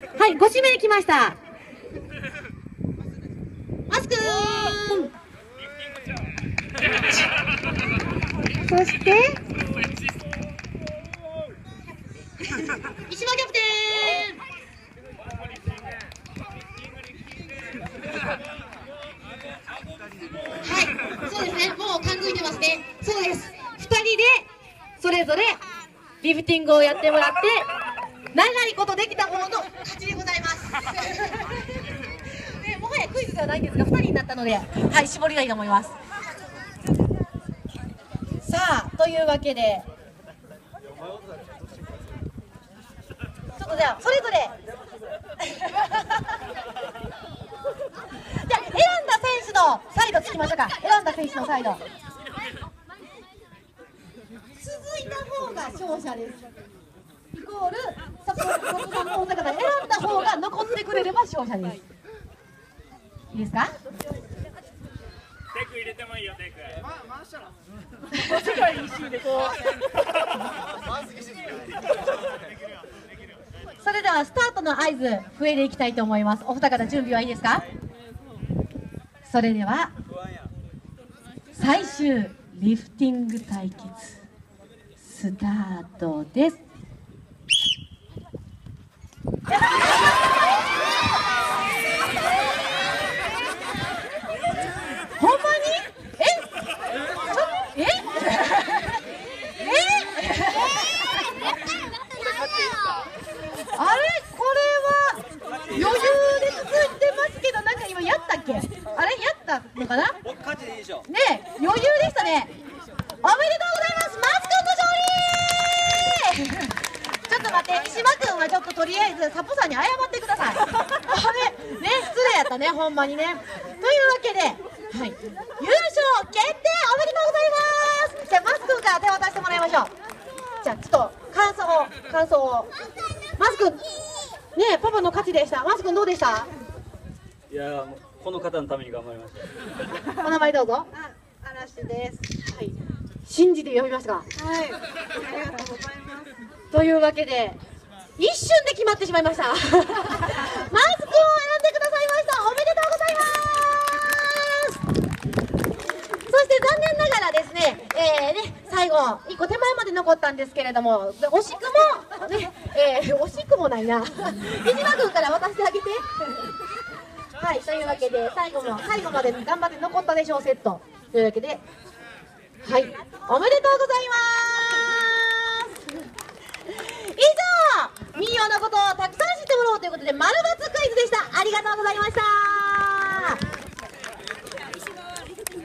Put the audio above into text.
はい、ご指名来ました。マスクそして、石破キャプテンはい、そうですね、もう感づいてますね。そうです。二人で、それぞれ、リフティングをやってもらって、長いことできた方のの勝ちでございます。ね、もはやクイズではないんですが、二人になったので、はい、絞りがいいと思います。さあ、というわけで、ちょっとじゃあ、それぞれ、じゃあ、選んだ選手のサイド聞きましょうか。選んだ選手のサイド。続いた方が勝者です。イコール、そこ、そこさんの女方選んだ方が残ってくれれば勝者です。いいですか？テク入れてもいいよテクそれではスタートの合図、笛でいきたいと思います。お二方準備はいいですか？それでは、最終リフティング対決、スタートです。ほんまに？え？ちょえ？え？あれ？これは余裕で続いてますけどなんか今やったっけ？あれ？やったのかな？ねえ余裕でしたね。おめでとうございますマス君の勝利ちょっと待って石破君はちょっととりあえずサポさんに謝ってください。あれね失礼やったねほんまにね。というわけではい。優勝決定おめでとうございます。じゃあマス君から手渡してもらいましょう。じゃあちょっと感想を感想を。マス君ねえパパの勝ちでした。マス君どうでした？いやこの方のために頑張りました。お名前どうぞ。あ、嵐です。はい。信じて読みましたか。はい。ありがとうございます。というわけで一瞬で決まってしまいました。マスクを選んでくださいました。おめでとうございます。そして残念ながらですね,、えー、ね最後一個手前まで残ったんですけれども惜しくもね、えー、惜しくもないな。飯島君から渡してあげて。はいというわけで最後も最後まで頑張って残ったでしょうセット。というわけではいおめでとうございます以上民謡のことをたくさん知ってもらおうということで丸抜クイズでした。ありがとうございました。